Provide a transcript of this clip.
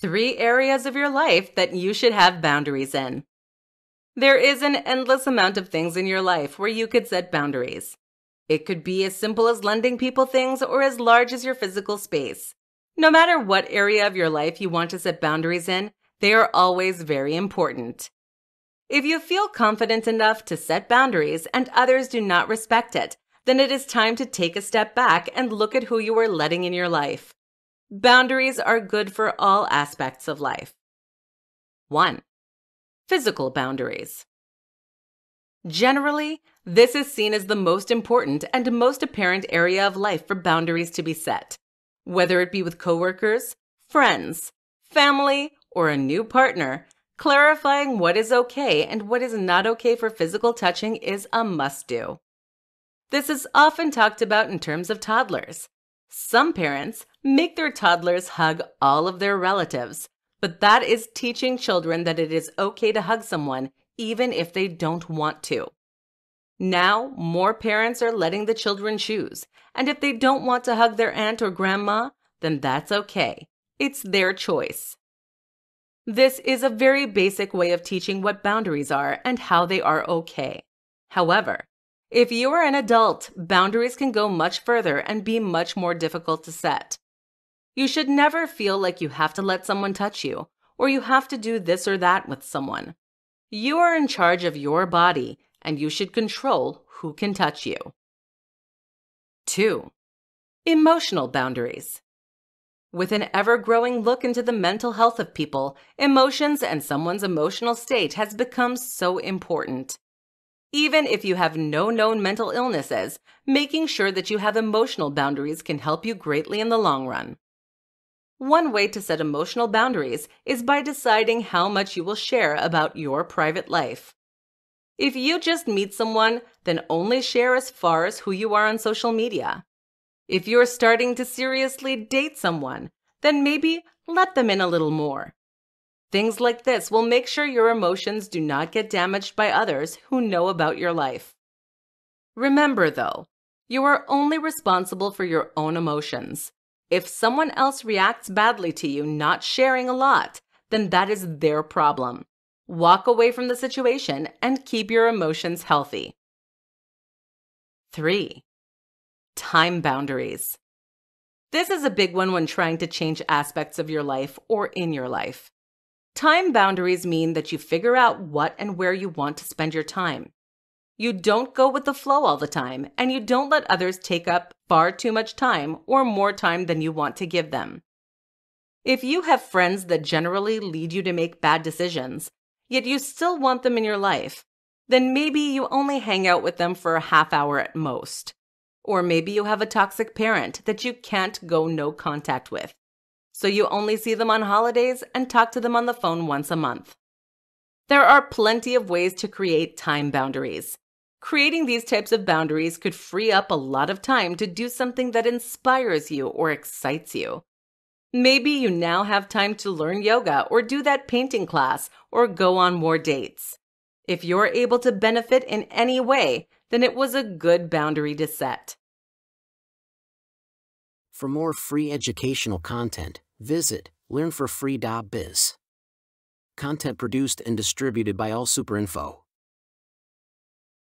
Three areas of your life that you should have boundaries in. There is an endless amount of things in your life where you could set boundaries. It could be as simple as lending people things or as large as your physical space. No matter what area of your life you want to set boundaries in, they are always very important. If you feel confident enough to set boundaries and others do not respect it, then it is time to take a step back and look at who you are letting in your life. Boundaries are good for all aspects of life. 1. Physical boundaries. Generally, this is seen as the most important and most apparent area of life for boundaries to be set. Whether it be with coworkers, friends, family, or a new partner, clarifying what is okay and what is not okay for physical touching is a must do. This is often talked about in terms of toddlers. Some parents make their toddlers hug all of their relatives, but that is teaching children that it is okay to hug someone even if they don't want to. Now, more parents are letting the children choose, and if they don't want to hug their aunt or grandma, then that's okay. It's their choice. This is a very basic way of teaching what boundaries are and how they are okay. However, if you are an adult, boundaries can go much further and be much more difficult to set. You should never feel like you have to let someone touch you or you have to do this or that with someone. You are in charge of your body and you should control who can touch you. 2. Emotional boundaries. With an ever growing look into the mental health of people, emotions and someone's emotional state has become so important. Even if you have no known mental illnesses, making sure that you have emotional boundaries can help you greatly in the long run. One way to set emotional boundaries is by deciding how much you will share about your private life. If you just meet someone, then only share as far as who you are on social media. If you're starting to seriously date someone, then maybe let them in a little more. Things like this will make sure your emotions do not get damaged by others who know about your life. Remember, though, you are only responsible for your own emotions. If someone else reacts badly to you not sharing a lot, then that is their problem. Walk away from the situation and keep your emotions healthy. 3 time boundaries. This is a big one when trying to change aspects of your life or in your life. Time boundaries mean that you figure out what and where you want to spend your time. You don't go with the flow all the time, and you don't let others take up far too much time or more time than you want to give them. If you have friends that generally lead you to make bad decisions, yet you still want them in your life, then maybe you only hang out with them for a half hour at most. Or maybe you have a toxic parent that you can't go no contact with. So you only see them on holidays and talk to them on the phone once a month. There are plenty of ways to create time boundaries. Creating these types of boundaries could free up a lot of time to do something that inspires you or excites you. Maybe you now have time to learn yoga or do that painting class or go on more dates. If you're able to benefit in any way, then it was a good boundary to set. For more free educational content, visit learnforfree.biz. Content produced and distributed by AllSuperInfo.